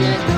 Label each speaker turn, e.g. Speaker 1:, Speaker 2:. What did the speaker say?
Speaker 1: Yeah.